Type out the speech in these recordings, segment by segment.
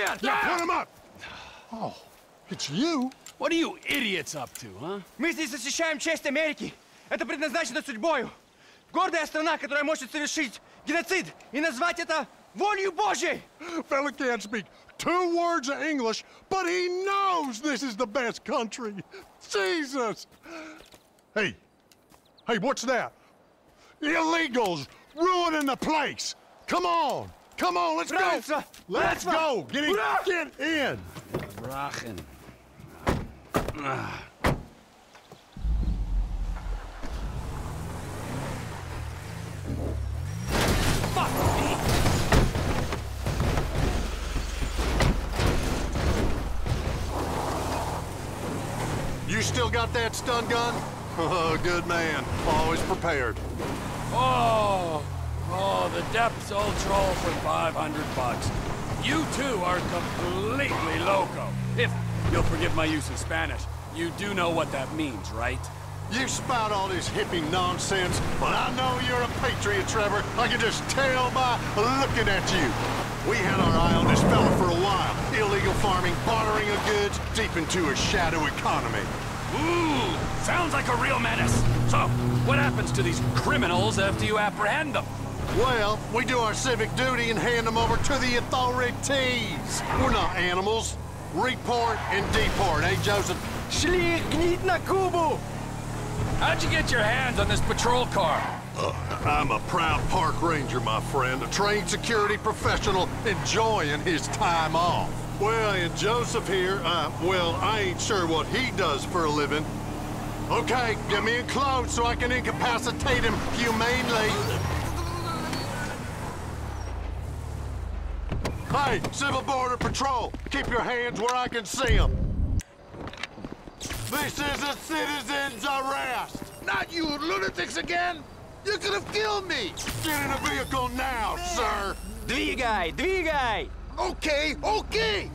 Привет! Now put him up! Oh, it's you? What are you idiots up to, huh? Мы здесь защищаем честь Америки. Это предназначено судьбою. Гордая страна, которая может совершить геноцид и назвать это волею Божьей. Fella can't speak two words of English, but he knows this is the best country. Jesus! Hey, hey, what's that? Illegals ruining the place. Come on, Come on, let's go! Let's go! Get in! Get in! Brachen. You still got that stun gun? Oh, good man. Always prepared. Oh! Oh, the depths all troll for 500 bucks. You two are completely loco. If you'll forgive my use of Spanish, you do know what that means, right? You spout all this hippie nonsense, but I know you're a patriot, Trevor. I can just tell by looking at you. We had our eye on this fella for a while. Illegal farming, bartering of goods, deep into a shadow economy. Ooh, sounds like a real menace. So, what happens to these criminals after you apprehend them? Well, we do our civic duty and hand them over to the authorities. We're not animals. Report and deport, eh, Josef? Шли их гнить! How'd you get your hands on this patrol car? Uh, I'm a proud park ranger, my friend, a trained security professional enjoying his time off. Well, and Josef here, uh, well, I ain't sure what he does for a living. Okay, get me in clothes so I can incapacitate him humanely. Hey, Civil Border Patrol, keep your hands where I can see them. This is a citizen's arrest. Not you lunatics again! You could have killed me! Get in a vehicle now, sir. Двигай, двигай! Okay, okay!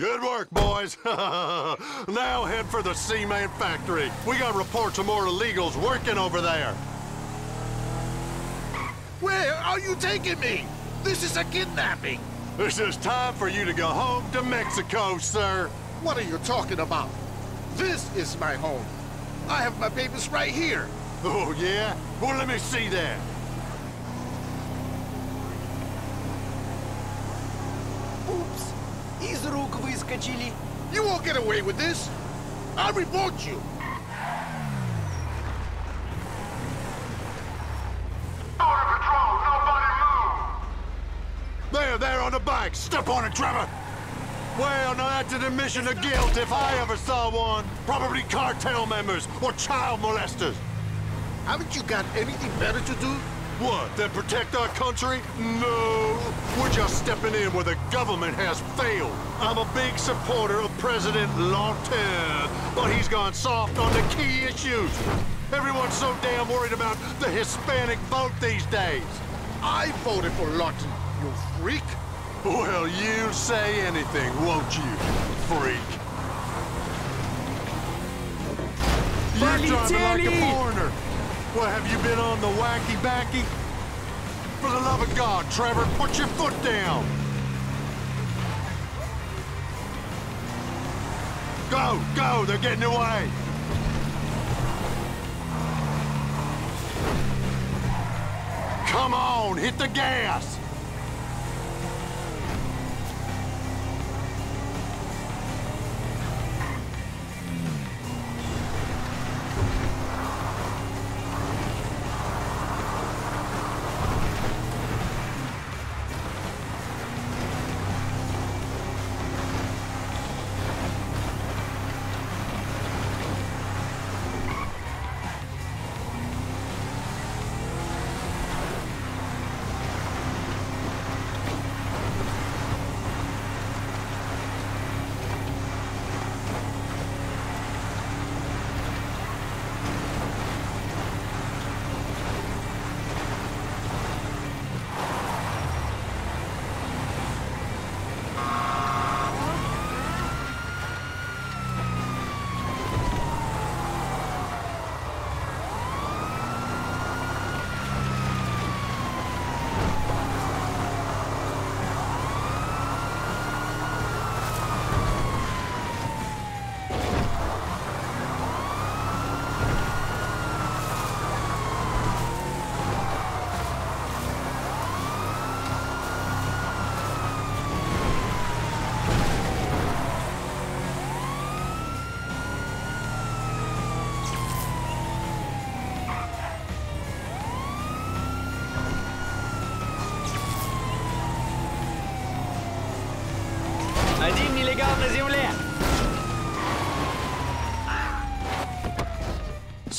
Good work, boys. now head for the Seaman factory. We got reports of more illegals working over there. Where are you taking me? This is a kidnapping! This is time for you to go home to Mexico, sir. What are you talking about? This is my home. I have my papers right here. Oh, yeah? Well, let me see that. Из рук выскочили. You won't get away with this. I'll report you. There, there on the bike. Step on it, Trevor. Well, now that's an admission of guilt if I ever saw one. Probably cartel members or child molesters. Haven't you got anything better to do? What, then protect our country? No! We're just stepping in where the government has failed. I'm a big supporter of President Lawton, but he's gone soft on the key issues. Everyone's so damn worried about the Hispanic vote these days. I voted for Lawton, you freak. Well, you say anything, won't you, freak? You're driving like a foreigner. What have you been on the wacky backy? For the love of God, Trevor, put your foot down. Go, go, they're getting away. Come on, hit the gas.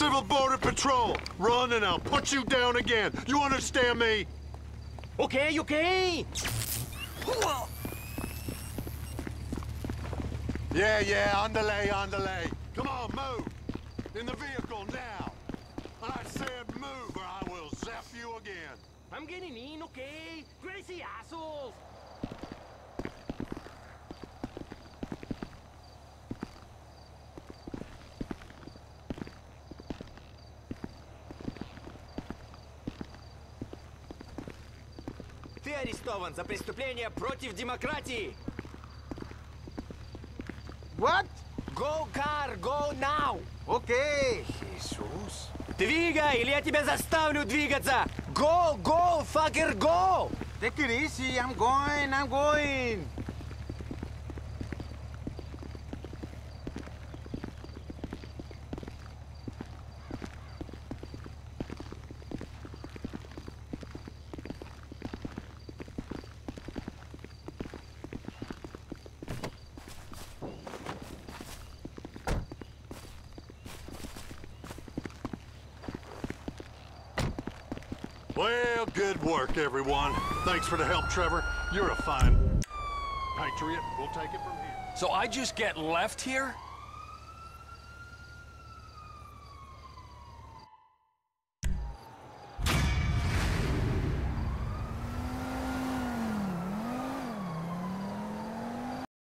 Civil Border Patrol. Run and I'll put you down again. You understand me? Okay, okay. Yeah, yeah, underlay, underlay. Come on, move. In the vehicle now. I said move or I will zap you again. I'm getting in, okay? Crazy assholes. Арестован за преступление против демократии! What? Go car, go now! Okay, Jesus. Двигай, или я тебя заставлю двигаться! Go, go, fucker, go! Take it easy. I'm going. I'm going. Well, good work, everyone. Thanks for the help, Trevor. You're a fine patriot. We'll take it from here. So I just get left here?